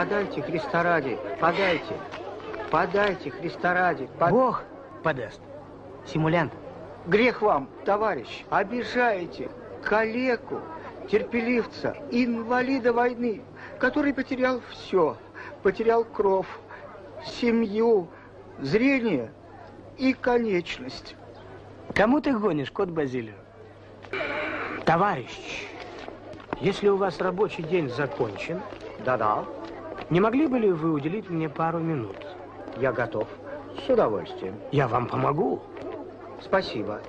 подайте Христа ради, подайте. Подайте Христа ради. Под... Бог подаст. Симулянт. Грех вам, товарищ, обижаете калеку, терпеливца, инвалида войны, который потерял все, потерял кровь, семью, зрение и конечность. Кому ты гонишь, кот Базилио? Товарищ, если у вас рабочий день закончен, Да-да, не могли бы ли вы уделить мне пару минут? я готов. С удовольствием. Я вам помогу. Спасибо.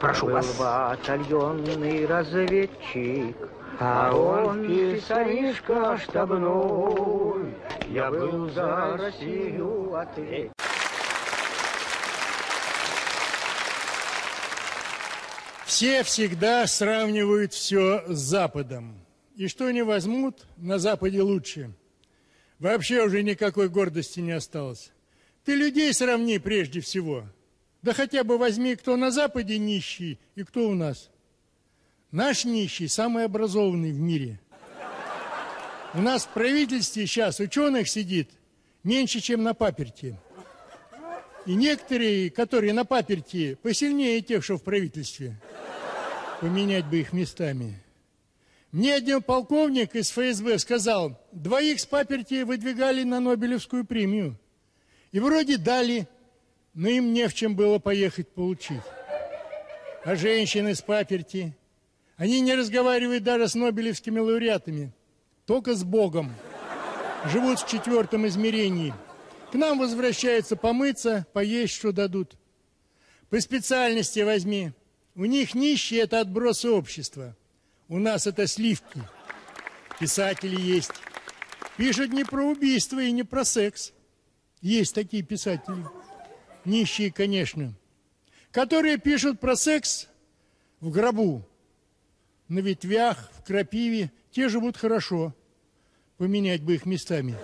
Прошу Был вас. батальонный разведчик, А он писаришка штабной. Я был за Россию ответ. Все всегда сравнивают все с Западом. И что не возьмут, на Западе лучше. Вообще уже никакой гордости не осталось. Ты людей сравни прежде всего. Да хотя бы возьми, кто на Западе нищий и кто у нас. Наш нищий самый образованный в мире. У нас в правительстве сейчас ученых сидит меньше, чем на паперти. И некоторые, которые на паперти, посильнее тех, что в правительстве. Поменять бы их местами. Мне один полковник из ФСБ сказал, двоих с паперти выдвигали на Нобелевскую премию. И вроде дали, но им не в чем было поехать получить. А женщины с паперти, они не разговаривают даже с нобелевскими лауреатами, только с Богом. Живут в четвертом измерении. К нам возвращаются помыться, поесть, что дадут. По специальности возьми. У них нищие – это отбросы общества. У нас это сливки. Писатели есть. Пишут не про убийство и не про секс. Есть такие писатели. Нищие, конечно. Которые пишут про секс в гробу. На ветвях, в крапиве. Те живут хорошо. Поменять бы их местами.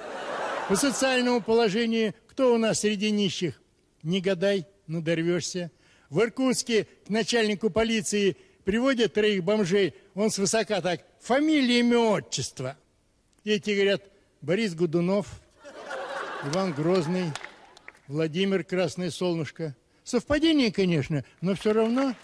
По социальному положению, кто у нас среди нищих? Не гадай, надорвешься. В Иркутске к начальнику полиции приводят троих бомжей, он свысока так, фамилия, имя, отчество. Эти говорят, Борис Годунов, Иван Грозный, Владимир Красное Солнышко. Совпадение, конечно, но все равно.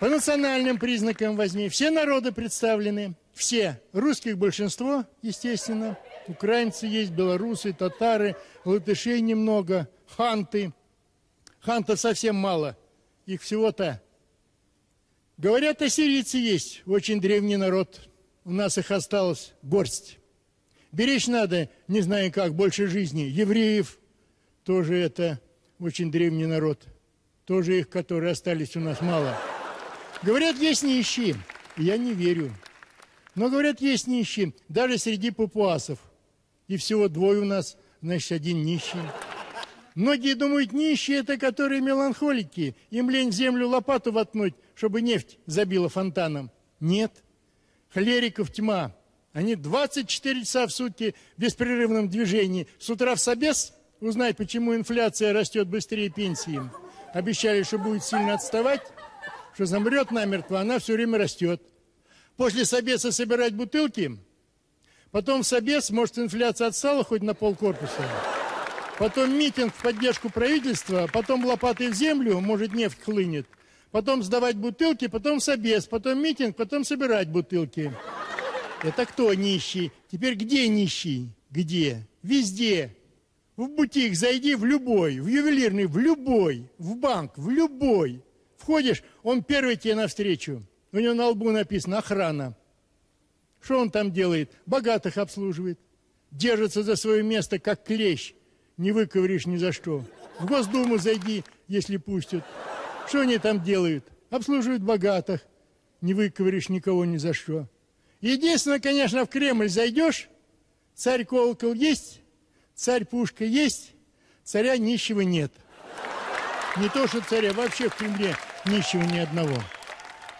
По национальным признакам возьми. Все народы представлены. Все. Русских большинство, естественно. Украинцы есть, белорусы, татары, латышей немного, ханты. Хантов совсем мало. Их всего-то. Говорят, ассирийцы есть. Очень древний народ. У нас их осталось горсть. Беречь надо, не знаю как, больше жизни. Евреев тоже это очень древний народ. Тоже их, которые остались у нас мало. Говорят, есть нищие. Я не верю. Но, говорят, есть нищие. Даже среди папуасов. И всего двое у нас, значит, один нищий. Многие думают, нищие это которые меланхолики. Им лень землю лопату воткнуть, чтобы нефть забила фонтаном. Нет. Холериков тьма. Они 24 часа в сутки в беспрерывном движении. С утра в собес узнать, почему инфляция растет быстрее пенсии. Обещали, что будет сильно отставать, что замрет намертво, она все время растет. После собеса собирать бутылки, потом в собес, может, инфляция отстала хоть на полкорпуса. Потом митинг в поддержку правительства, потом лопатой в землю, может, нефть хлынет. Потом сдавать бутылки, потом собес, потом митинг, потом собирать бутылки. Это кто нищий? Теперь где нищий? Где? Везде. В бутик зайди в любой, в ювелирный, в любой, в банк, в любой. Входишь, он первый тебе навстречу. У него на лбу написано «Охрана». Что он там делает? Богатых обслуживает. Держится за свое место, как клещ. Не выковыришь ни за что. В Госдуму зайди, если пустят. Что они там делают? Обслуживают богатых. Не выковыришь никого ни за что. Единственное, конечно, в Кремль зайдешь, царь колокол есть, царь пушка есть, царя нищего нет. Не то, что царя, вообще в Кремле нищего ни одного.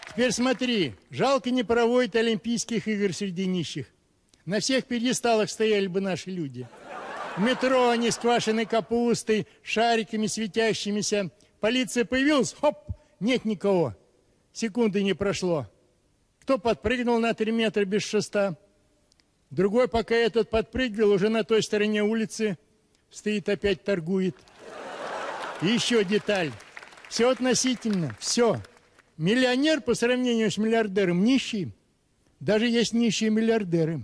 Теперь смотри, жалко не проводит Олимпийских игр среди нищих. На всех пьедесталах стояли бы наши люди. Метро они с квашеной капустой, шариками светящимися. Полиция появилась, хоп, нет никого. Секунды не прошло. Кто подпрыгнул на три метра без шеста? Другой, пока этот подпрыгивал, уже на той стороне улицы стоит опять торгует. И еще деталь. Все относительно, все. Миллионер по сравнению с миллиардером нищий. Даже есть нищие миллиардеры.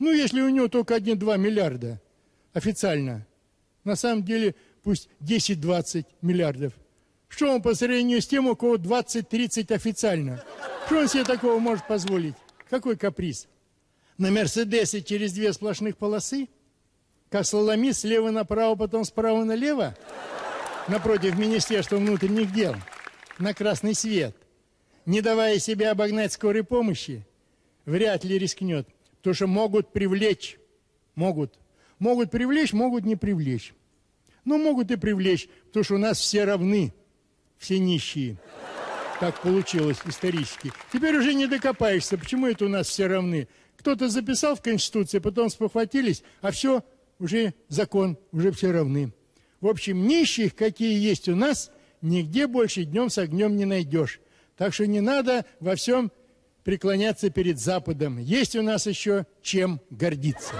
Ну, если у него только 1-2 миллиарда официально. На самом деле, пусть 10-20 миллиардов. Что он по сравнению с тем, у кого 20-30 официально? Что он себе такого может позволить? Какой каприз? На Мерседесе через две сплошных полосы? Как слаломист слева направо, потом справа налево? Напротив Министерства внутренних дел. На красный свет. Не давая себя обогнать скорой помощи, вряд ли рискнет. Потому что могут привлечь. Могут. Могут привлечь, могут не привлечь. Но могут и привлечь, потому что у нас все равны все нищие. Так получилось исторически. Теперь уже не докопаешься, почему это у нас все равны. Кто-то записал в Конституции, потом спохватились, а все, уже закон, уже все равны. В общем, нищих, какие есть у нас, нигде больше днем с огнем не найдешь. Так что не надо во всем преклоняться перед Западом. Есть у нас еще чем гордиться.